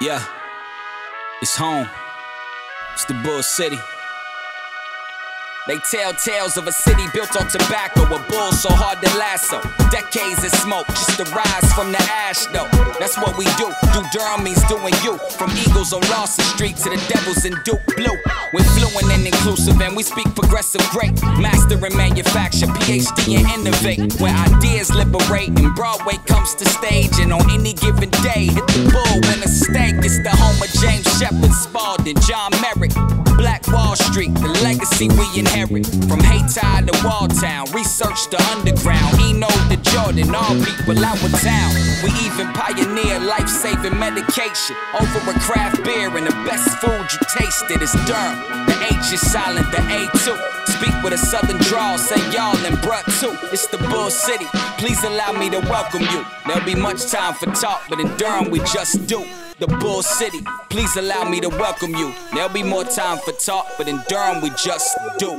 Yeah, it's home. It's the Bull City. They tell tales of a city built on tobacco, a bull so hard to lasso. Decades of smoke, just a rise from the ash though. That's what we do. Do Durham means doing you. From Eagles on Lawson Street to the Devils in Duke Blue. We're fluent and inclusive, and we speak progressive great. Master and manufacture, PhD and innovate. Where ideas liberate, and Broadway comes to stage. And on any given day, hit the bull. Of James Shepard, Spaulding, John Merrick. Black Wall Street, the legacy we inherit. From Hayti to Walltown, research the underground. Eno to Jordan, all people our town. We even pioneer life saving medication over a craft beer, and the best food you tasted is Durham. The H is silent, the A too. Speak with a southern drawl, say y'all and bruh too. It's the Bull City. Please allow me to welcome you. There'll be much time for talk, but in Durham we just do the Bull City. Please allow me to welcome you. There'll be more time for talk, but in Durham we just do.